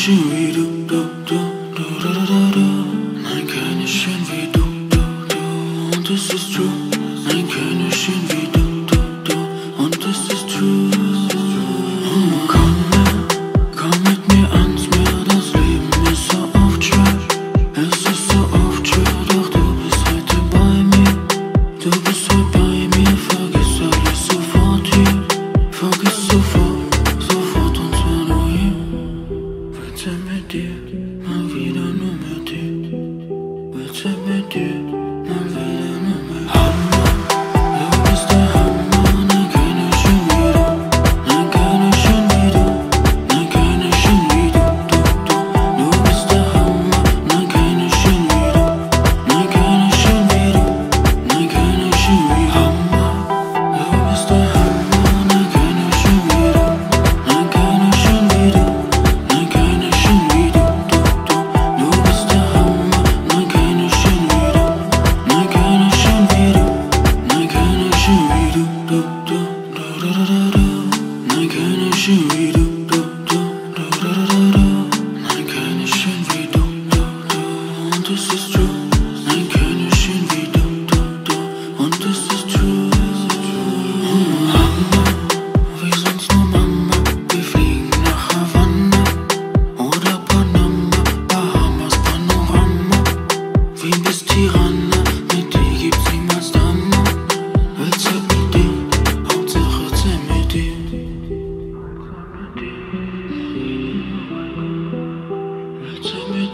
schön wie true. işin bir du du du du du du du My kind of we do do do This is true Tell me